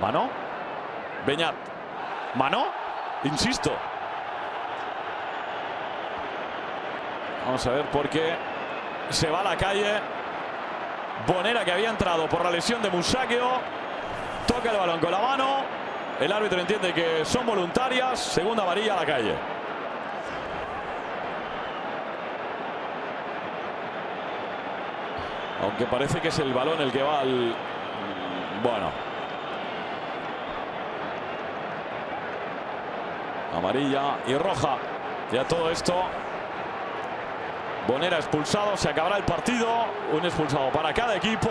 Mano. Beñat. Mano. Insisto. Vamos a ver por qué se va a la calle. Bonera que había entrado por la lesión de Musakio. Toca el balón con la mano. El árbitro entiende que son voluntarias. Segunda amarilla a la calle. Aunque parece que es el balón el que va al... Bueno. Amarilla y roja. Ya todo esto. Bonera expulsado. Se acabará el partido. Un expulsado para cada equipo.